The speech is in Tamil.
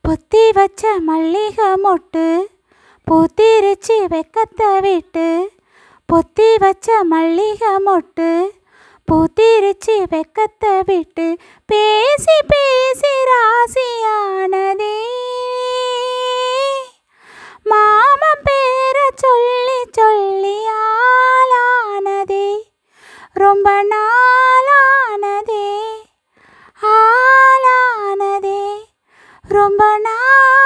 புத்தி வச்ச மல்லிகை மொட்டு பூத்திருச்சு வெக்கத்தை விட்டு. பொத்தி வச்ச மல்லிகை மொட்டு பூத்திருச்சு வெக்கத்தை விட்டு. பேசி பேசி ராசியானதே. மாமன் பேர சொல்லி சொல்லி ஆளானதே. ரொம்ப நாள் ரொம்ப நாள்